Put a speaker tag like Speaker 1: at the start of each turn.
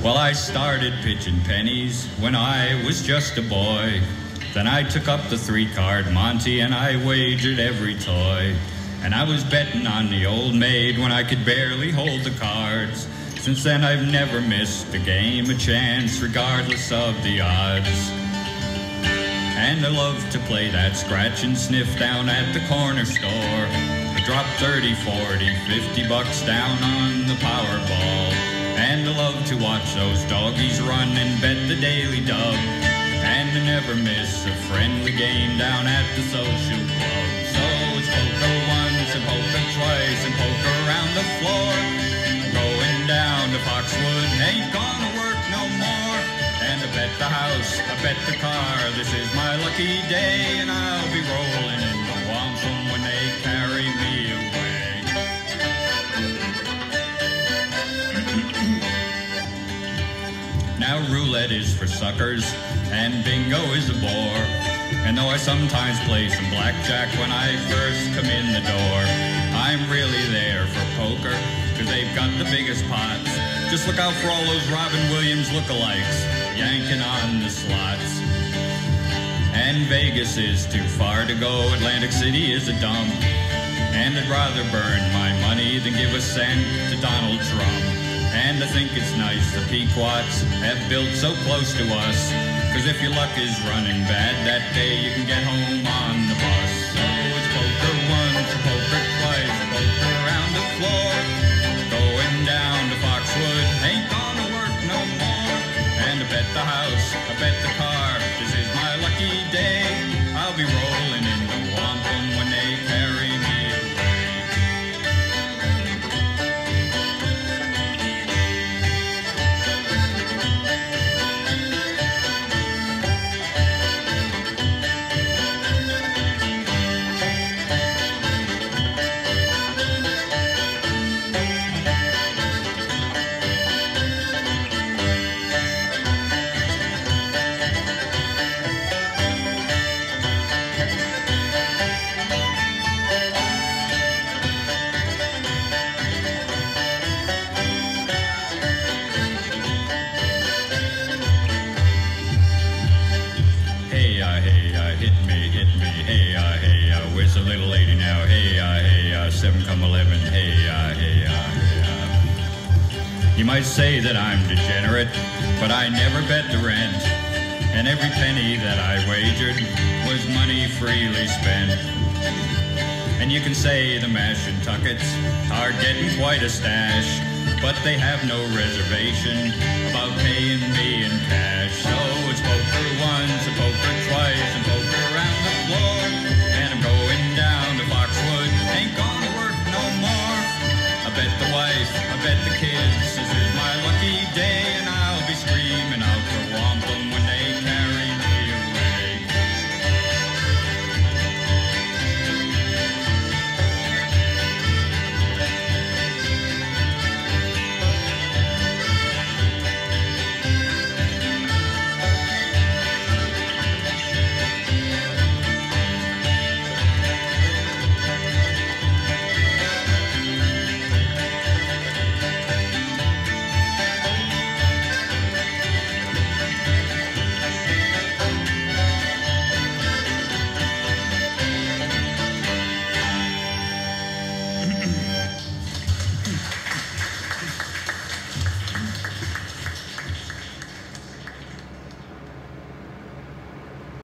Speaker 1: Well, I started pitching pennies when I was just a boy. Then I took up the three card Monte and I wagered every toy. And I was betting on the old maid when I could barely hold the cards. Since then, I've never missed a game, a chance, regardless of the odds. And I love to play that scratch and sniff down at the corner store. I drop 30, 40, 50 bucks down on the Powerball. Love to watch those doggies run and bet the daily dub. And I never miss a friendly game down at the social club. So it's poker once and poker twice and poker around the floor. Going down to Foxwood ain't gonna work no more. And I bet the house, I bet the car, this is my lucky day, and I'll be rolling Now roulette is for suckers, and bingo is a bore. And though I sometimes play some blackjack when I first come in the door, I'm really there for poker, cause they've got the biggest pots. Just look out for all those Robin Williams lookalikes, yanking on the slots. And Vegas is too far to go, Atlantic City is a dump. And I'd rather burn my money than give a cent to Donald Trump. And I think it's nice the Pequots have built so close to us. Cause if your luck is running bad that day, you can get home on the bus. So it's poker once, poker twice, poker around the floor. Going down to Foxwood ain't gonna work no more. And I bet the house, I bet the car, little lady now? Hey, uh, hey, uh, seven come eleven. Hey, uh, hey, uh, hey, uh. You might say that I'm degenerate, but I never bet the rent. And every penny that I wagered was money freely spent. And you can say the Mashantuckets are getting quite a stash, but they have no reservation about paying me in cash. So I bet the kids, this is my day.